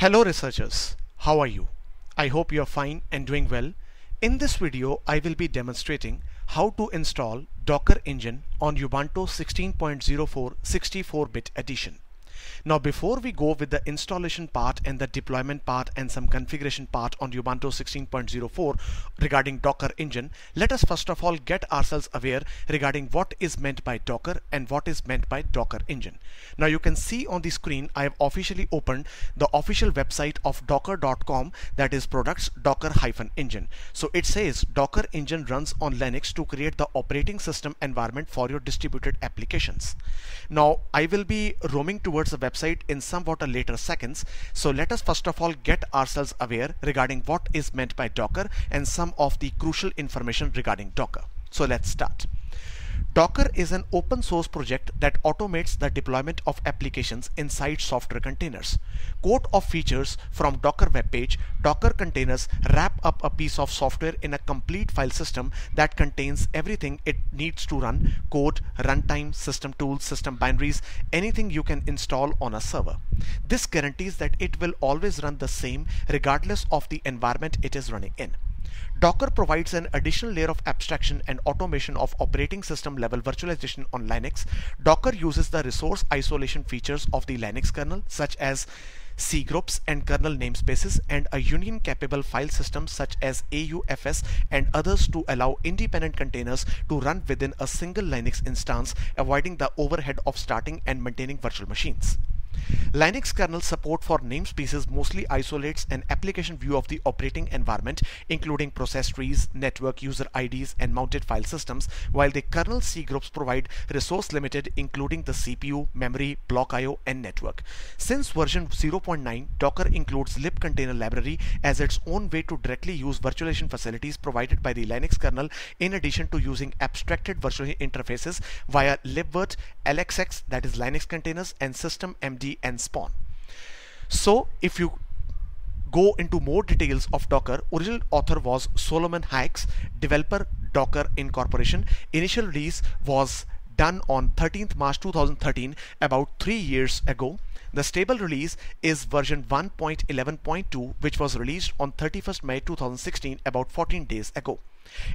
Hello researchers, how are you? I hope you are fine and doing well. In this video, I will be demonstrating how to install Docker Engine on Ubuntu 16.04 64-bit edition. Now before we go with the installation part and the deployment part and some configuration part on Ubuntu 16.04 regarding Docker engine, let us first of all get ourselves aware regarding what is meant by Docker and what is meant by Docker engine. Now you can see on the screen I have officially opened the official website of docker.com that is products docker-engine. So it says Docker engine runs on Linux to create the operating system environment for your distributed applications. Now I will be roaming towards website in somewhat a later seconds. So let us first of all get ourselves aware regarding what is meant by Docker and some of the crucial information regarding Docker. So let's start. Docker is an open source project that automates the deployment of applications inside software containers. Quote of features from Docker webpage, Docker containers wrap up a piece of software in a complete file system that contains everything it needs to run, code, runtime, system tools, system binaries, anything you can install on a server. This guarantees that it will always run the same regardless of the environment it is running in. Docker provides an additional layer of abstraction and automation of operating system level virtualization on Linux. Docker uses the resource isolation features of the Linux kernel such as cgroups and kernel namespaces and a union capable file system such as AUFS and others to allow independent containers to run within a single Linux instance avoiding the overhead of starting and maintaining virtual machines. Linux kernel support for namespaces mostly isolates an application view of the operating environment, including process trees, network user IDs, and mounted file systems, while the kernel cgroups provide resource limited, including the CPU, memory, block IO, and network. Since version 0.9, Docker includes libcontainer library as its own way to directly use virtualization facilities provided by the Linux kernel, in addition to using abstracted virtual interfaces via libvirt, LXC, that is Linux containers, and systemd and spawn. So if you go into more details of Docker, original author was Solomon Hykes, developer Docker Incorporation. Initial release was done on 13th March 2013, about three years ago. The stable release is version 1.11.2, which was released on 31st May 2016, about 14 days ago.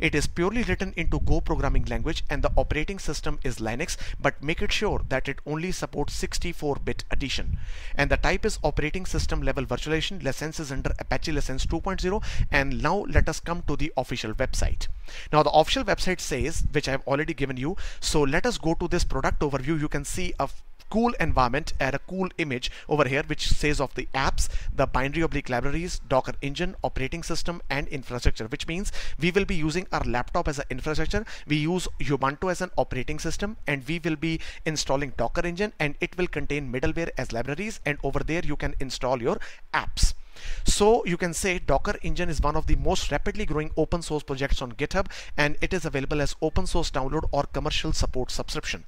It is purely written into Go programming language and the operating system is Linux, but make it sure that it only supports 64-bit addition. And the type is operating system level virtualization. License is under Apache License 2.0. And now let us come to the official website. Now the official website says, which I have already given you. So let us go to this product overview. You can see a cool environment and a cool image over here which says of the apps the binary oblique libraries docker engine operating system and infrastructure which means we will be using our laptop as an infrastructure we use ubuntu as an operating system and we will be installing docker engine and it will contain middleware as libraries and over there you can install your apps so you can say Docker Engine is one of the most rapidly growing open source projects on GitHub and it is available as open source download or commercial support subscription.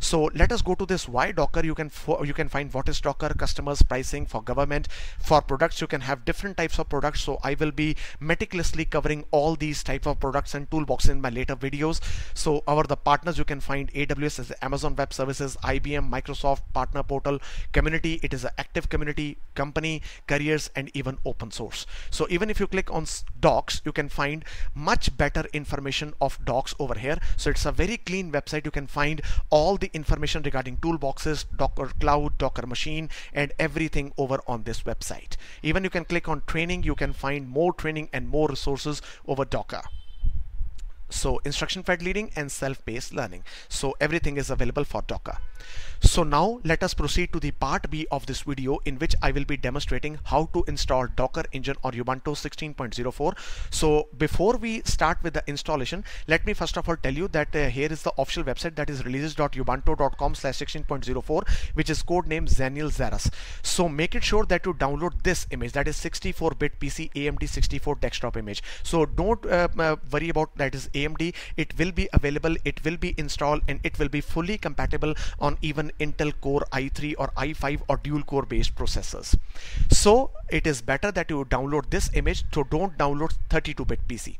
So let us go to this why Docker. You can you can find what is Docker, customers, pricing for government, for products. You can have different types of products. So I will be meticulously covering all these type of products and toolboxes in my later videos. So our the partners you can find AWS as Amazon Web Services, IBM, Microsoft Partner Portal, community. It is an active community, company, careers, and even open source. So even if you click on docs, you can find much better information of docs over here. So it's a very clean website. You can find all all the information regarding toolboxes, Docker Cloud, Docker Machine, and everything over on this website. Even you can click on training, you can find more training and more resources over Docker. So instruction fed learning and self-paced learning. So everything is available for Docker. So now let us proceed to the part B of this video in which I will be demonstrating how to install Docker Engine on Ubuntu 16.04. So before we start with the installation, let me first of all tell you that uh, here is the official website that is releases.ubuntu.com slash 16.04 which is codename Xenial Xerus. So make it sure that you download this image that is 64-bit PC AMD 64 desktop image. So don't uh, uh, worry about that is AMD it will be available it will be installed and it will be fully compatible on even Intel Core i3 or i5 or dual core based processors so it is better that you download this image so don't download 32-bit PC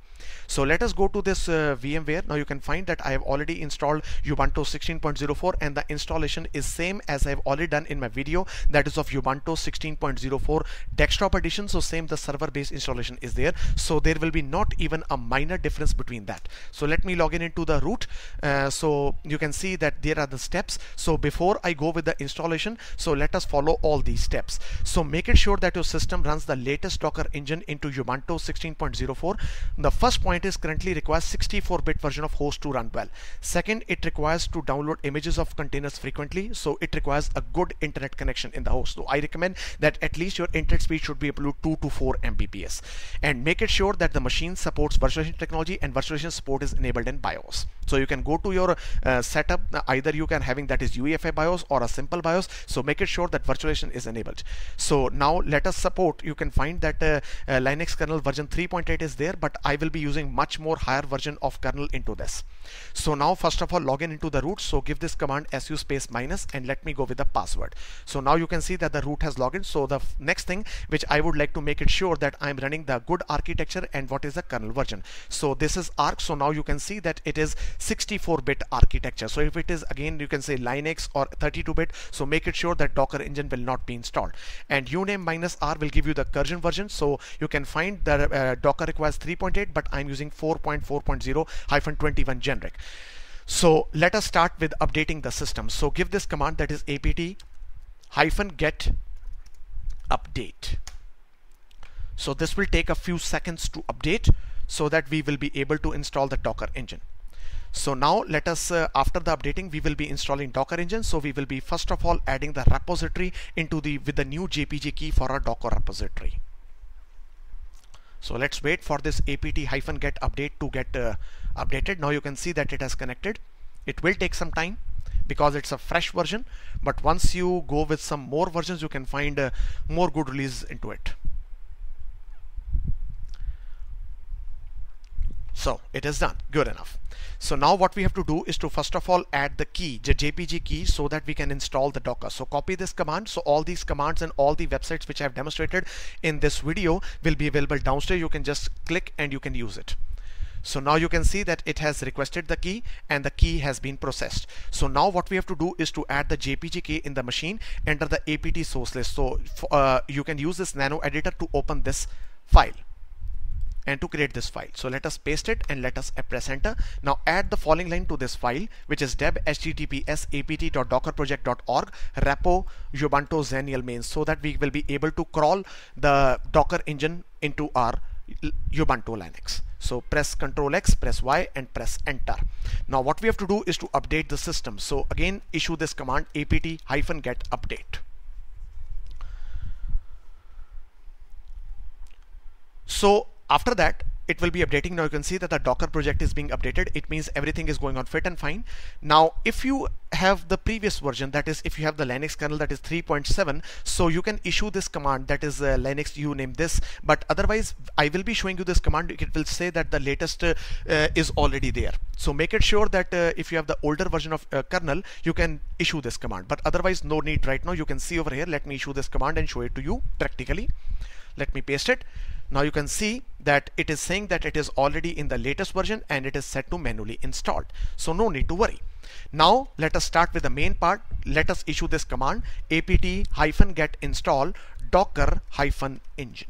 so let us go to this uh, VMware. Now you can find that I have already installed Ubuntu 16.04 and the installation is same as I've already done in my video that is of Ubuntu 16.04 desktop edition. So same the server based installation is there. So there will be not even a minor difference between that. So let me log in into the root. Uh, so you can see that there are the steps. So before I go with the installation, so let us follow all these steps. So make it sure that your system runs the latest Docker engine into Ubuntu 16.04. The first point is currently requires 64-bit version of host to run well. Second, it requires to download images of containers frequently. So it requires a good internet connection in the host. So I recommend that at least your internet speed should be to 2 to 4 Mbps. And make it sure that the machine supports virtualization technology and virtualization support is enabled in BIOS. So you can go to your uh, setup, either you can having that is UEFI BIOS or a simple BIOS. So make it sure that virtualization is enabled. So now let us support, you can find that uh, uh, Linux kernel version 3.8 is there, but I will be using much more higher version of kernel into this. So now first of all login into the root. So give this command su space minus and let me go with the password. So now you can see that the root has logged in. So the next thing which I would like to make it sure that I'm running the good architecture and what is the kernel version. So this is ARC. So now you can see that it is 64-bit architecture. So if it is again you can say Linux or 32-bit. So make it sure that Docker engine will not be installed. And uname minus R will give you the Kernel version. So you can find that uh, Docker requires 3.8 but I'm using 4.4.0 hyphen 21 generic. So let us start with updating the system. So give this command that is apt hyphen get update. So this will take a few seconds to update so that we will be able to install the Docker engine. So now let us, uh, after the updating, we will be installing Docker engine. So we will be first of all adding the repository into the, with the new GPG key for our Docker repository. So let's wait for this apt-get update to get uh, updated. Now you can see that it has connected. It will take some time because it's a fresh version, but once you go with some more versions, you can find uh, more good release into it. So it is done, good enough. So now what we have to do is to first of all add the key, the GPG key so that we can install the Docker. So copy this command. So all these commands and all the websites which I have demonstrated in this video will be available downstairs. You can just click and you can use it. So now you can see that it has requested the key and the key has been processed. So now what we have to do is to add the GPG key in the machine, enter the apt source list. So uh, you can use this nano editor to open this file and to create this file. So let us paste it and let us press enter. Now add the following line to this file which is deb https apt.dockerproject.org repo ubuntu xenial mains so that we will be able to crawl the docker engine into our ubuntu linux so press ctrl x press y and press enter now what we have to do is to update the system so again issue this command apt hyphen get update so after that, it will be updating. Now you can see that the Docker project is being updated. It means everything is going on fit and fine. Now, if you have the previous version, that is, if you have the Linux kernel that is 3.7, so you can issue this command that is uh, Linux, you name this. But otherwise, I will be showing you this command. It will say that the latest uh, uh, is already there. So make it sure that uh, if you have the older version of uh, kernel, you can issue this command. But otherwise, no need right now. You can see over here. Let me issue this command and show it to you practically. Let me paste it. Now you can see that it is saying that it is already in the latest version and it is set to manually installed. So no need to worry. Now let us start with the main part. Let us issue this command apt-get install docker-engine.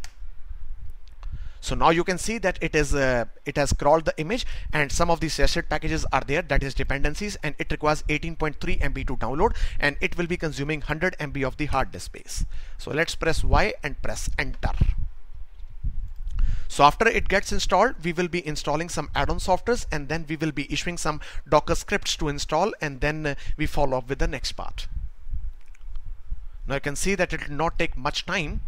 So now you can see that it is uh, it has crawled the image and some of these tested packages are there that is dependencies and it requires 18.3 MB to download and it will be consuming 100 MB of the hard disk space. So let's press Y and press enter. So after it gets installed, we will be installing some add-on softwares and then we will be issuing some Docker scripts to install and then uh, we follow up with the next part. Now you can see that it will not take much time.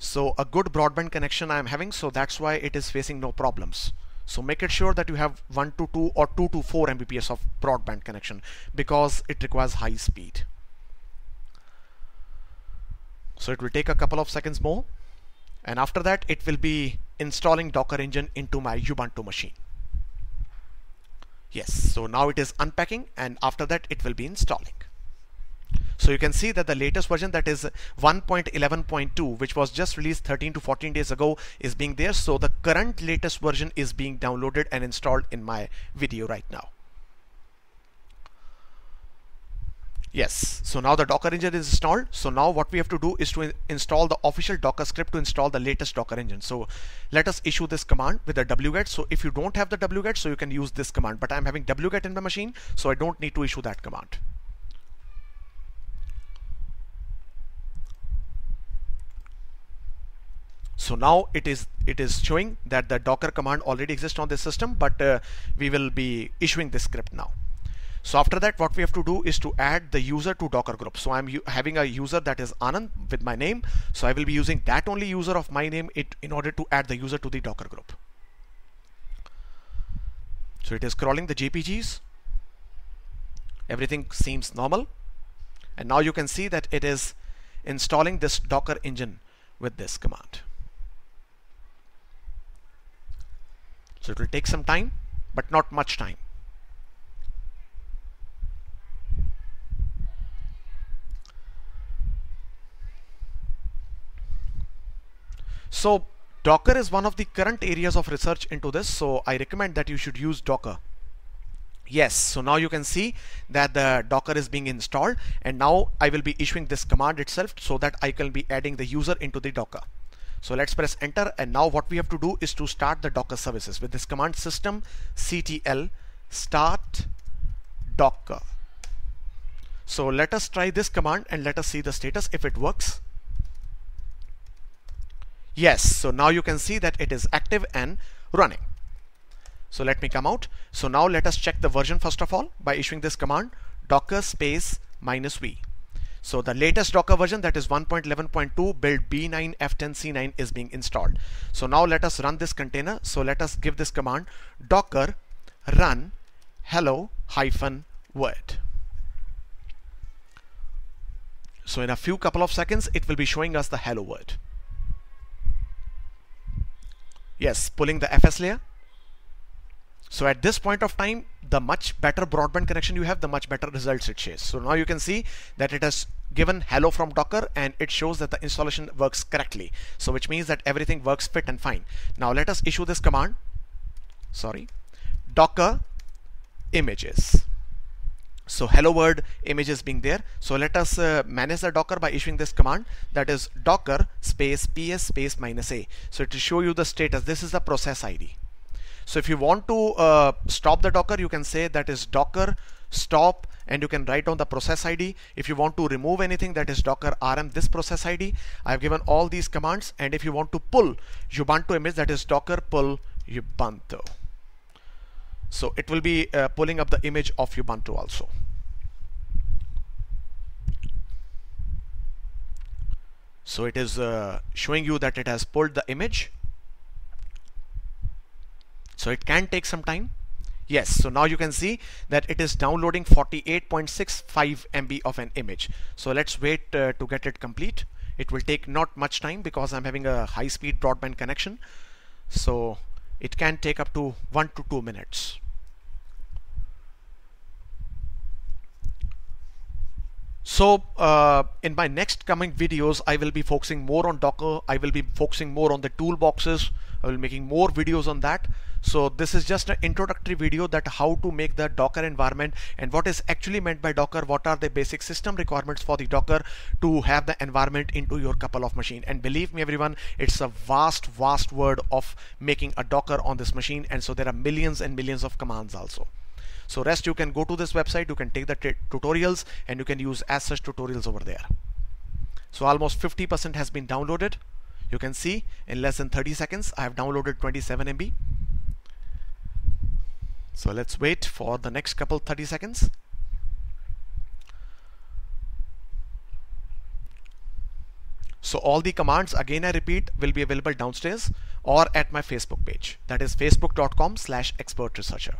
So a good broadband connection I am having, so that's why it is facing no problems. So make it sure that you have 1 to 2 or 2 to 4 Mbps of broadband connection because it requires high speed. So it will take a couple of seconds more and after that it will be installing Docker engine into my Ubuntu machine. Yes, so now it is unpacking and after that it will be installing. So you can see that the latest version that is 1.11.2 which was just released 13 to 14 days ago is being there. So the current latest version is being downloaded and installed in my video right now. Yes, so now the Docker engine is installed. So now what we have to do is to in install the official Docker script to install the latest Docker engine. So let us issue this command with the wget. So if you don't have the wget, so you can use this command, but I'm having wget in my machine, so I don't need to issue that command. So now it is it is showing that the Docker command already exists on this system, but uh, we will be issuing this script now. So after that, what we have to do is to add the user to Docker group. So I'm having a user that is Anand with my name. So I will be using that only user of my name it, in order to add the user to the Docker group. So it is crawling the GPGs. Everything seems normal. And now you can see that it is installing this Docker engine with this command. So it will take some time, but not much time. So Docker is one of the current areas of research into this. So I recommend that you should use Docker. Yes, so now you can see that the Docker is being installed and now I will be issuing this command itself so that I can be adding the user into the Docker. So let's press enter and now what we have to do is to start the Docker services with this command system ctl start docker. So let us try this command and let us see the status if it works. Yes, so now you can see that it is active and running. So let me come out. So now let us check the version first of all by issuing this command docker space minus v. So the latest Docker version that is 1.11.2 build B9 F10C9 is being installed. So now let us run this container. So let us give this command docker run hello hyphen word. So in a few couple of seconds it will be showing us the hello word. Yes, pulling the FS layer. So at this point of time, the much better broadband connection you have, the much better results it shows. So now you can see that it has given hello from Docker and it shows that the installation works correctly. So which means that everything works fit and fine. Now let us issue this command. Sorry, Docker images. So hello world images being there. So let us uh, manage the Docker by issuing this command that is docker space ps space minus a. So to show you the status, this is the process ID. So if you want to uh, stop the Docker, you can say that is docker stop and you can write down the process ID. If you want to remove anything that is docker rm this process ID. I have given all these commands and if you want to pull Ubuntu image that is docker pull Ubuntu. So it will be uh, pulling up the image of Ubuntu also. So it is uh, showing you that it has pulled the image. So it can take some time. Yes, so now you can see that it is downloading 48.65 MB of an image. So let's wait uh, to get it complete. It will take not much time because I'm having a high-speed broadband connection. So it can take up to one to two minutes. So uh, in my next coming videos, I will be focusing more on Docker. I will be focusing more on the toolboxes. I will be making more videos on that. So this is just an introductory video that how to make the Docker environment and what is actually meant by Docker. What are the basic system requirements for the Docker to have the environment into your couple of machine. And believe me, everyone, it's a vast, vast word of making a Docker on this machine. And so there are millions and millions of commands also. So rest you can go to this website, you can take the tutorials and you can use as such tutorials over there. So almost 50% has been downloaded. You can see in less than 30 seconds I have downloaded 27 MB. So let's wait for the next couple 30 seconds. So all the commands again I repeat will be available downstairs or at my Facebook page that is facebook.com slash expert researcher.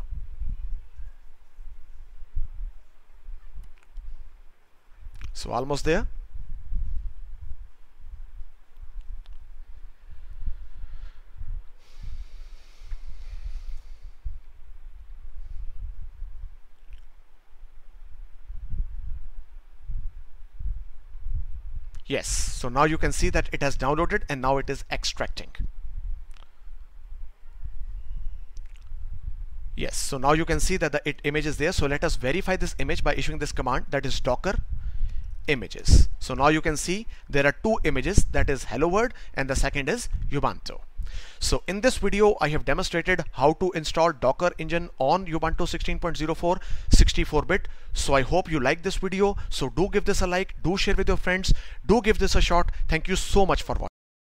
So almost there. Yes, so now you can see that it has downloaded and now it is extracting. Yes, so now you can see that the image is there. So let us verify this image by issuing this command that is docker images. So now you can see there are two images that is hello world and the second is Ubuntu. So in this video, I have demonstrated how to install Docker engine on Ubuntu 16.04 64-bit. So I hope you like this video. So do give this a like, do share with your friends, do give this a shot. Thank you so much for watching.